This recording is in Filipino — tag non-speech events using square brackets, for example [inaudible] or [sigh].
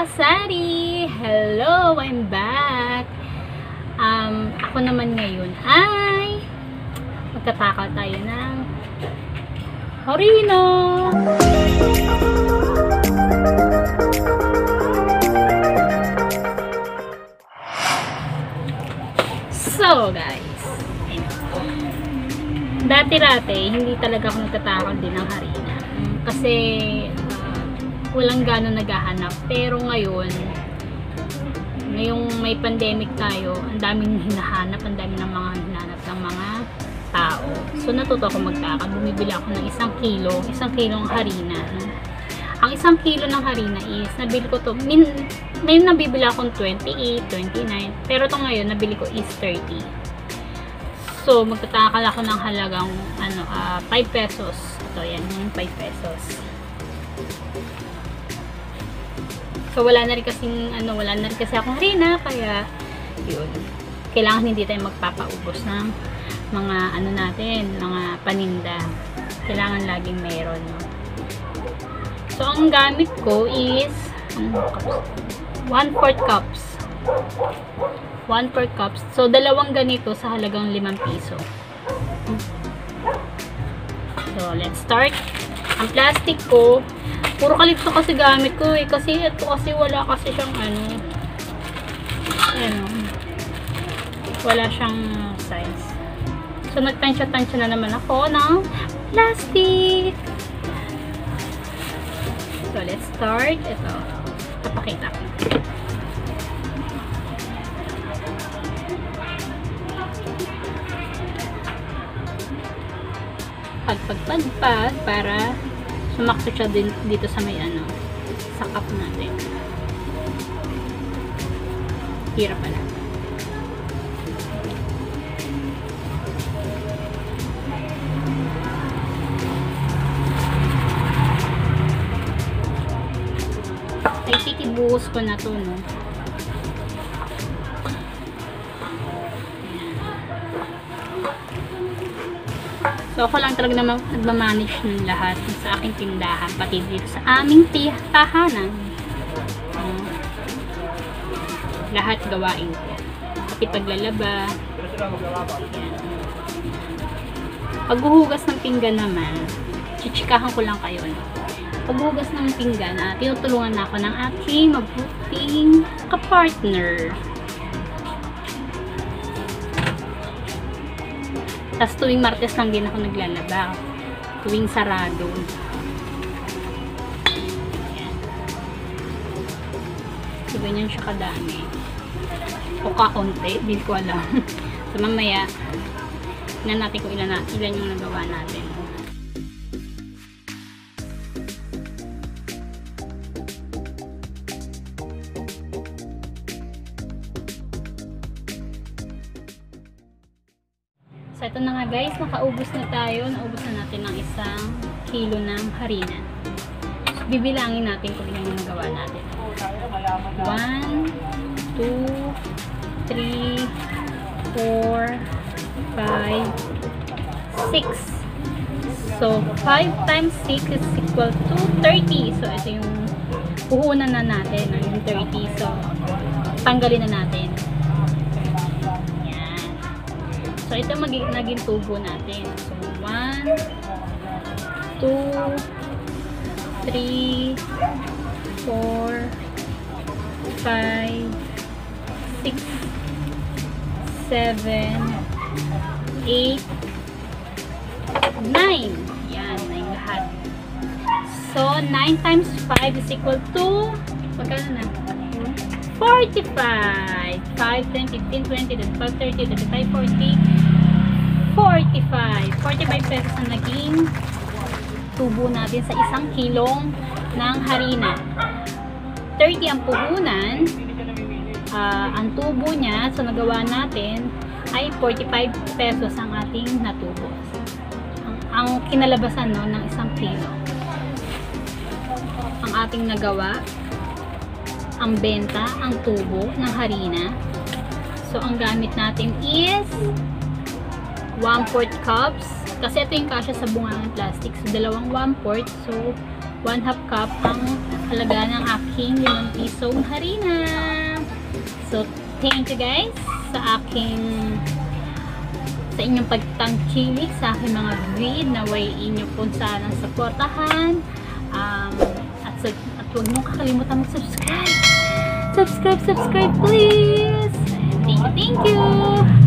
kasari! Hello! I'm back! Um, ako naman ngayon ay magtataka tayo ng Horino! So, guys, dati-dati, hindi talaga ako nagtatakal din ng harina. Kasi, walang gano'n naghahanap. Pero ngayon, ngayong may pandemic tayo, ang daming hinahanap, ang daming ng mga hinahanap ng mga tao. So, natuto ako magtaka. Bumibili ako ng isang kilo, isang kilong harina. Ang isang kilo ng harina is, nabili ko to, min, may nabibili akong 28, 29, pero to ngayon, nabili ko is 30. So, magtatakal ako ng halagang, ano, uh, 5 pesos. Ito, yan, yung 5 pesos. So, wala na rin kasing, ano, wala na rin kasi akong harina, kaya, yun. Kailangan hindi tayo magpapaubos ng mga, ano natin, mga paninda. Kailangan laging meron, no? So, ang gamit ko is, ano, cups? 1 4 cups. 1 4 cups. So, dalawang ganito sa halagang 5 piso. So, let's start. Ang plastic ko, puro kalipso kasi gamit ko eh. Kasi ito kasi wala kasi siyang ano, ano, wala siyang size. So, nagtansya-tansya na naman ako ng plastic. So, let's start. Ito. Papakita ko. Pagpagpagpag para sumakto siya din dito sa may ano, sa cup natin. Hirap pala. ay titibuhos ko na to no so ako lang talaga naman nagmamanage ng lahat sa aking tindahan pati dito sa aming tahanan uh, lahat gawain ko pati paglalaba paghuhugas ng pinggan naman chichikahan ko lang kayo no? paghugas ng pinggan, uh, tinutulungan na ako ng aking mabuting kapartner. Tapos tuwing Martes lang din ako naglalaba. Tuwing sarado. Ayan. So, ganyan siya kadami. O kaunti, hindi ko alam. [laughs] so, mamaya, tingnan natin kung ilan, na, ilan yung nagawa natin. So, ito na nga guys, nakaubos na tayo. Naubos na natin ng isang kilo ng harina. Bibilangin natin kung ilan yung nagawa natin. 1, 2, 3, 4, 5, 6. So, 5 times 6 is equal to 30. So, ito yung puhunan na natin, yung 30. So, tanggalin na natin. So, ito maging naging tubo natin. So, 1, 2, 3, 4, 5, 6, 7, 8, 9. Yan, 9 lahat. So, 9 times 5 is equal to, magkano na? 45. 5, 10, 15, 20, 25, 30, 35, 40, 45. 45 pesos na naging tubo natin sa isang kilong ng harina. 30 ang puhunan. Uh, ang tubo niya, so nagawa natin, ay 45 pesos ang ating natubo. Ang, ang kinalabasan no, ng isang kilo. Ang ating nagawa, ang benta, ang tubo ng harina. So, ang gamit natin is 1-4 cups. Kasi ito yung kasya sa bunga ng plastic. So, dalawang 1-4. So, 1 half cup ang halaga ng aking 5 pisong harina. So, thank you guys sa aking sa inyong pagtangkilik sa aking mga vid na way inyo po sanang supportahan. Um, at, at huwag niyong kakalimutan mag-subscribe. Subscribe, subscribe please! Thank you, thank you!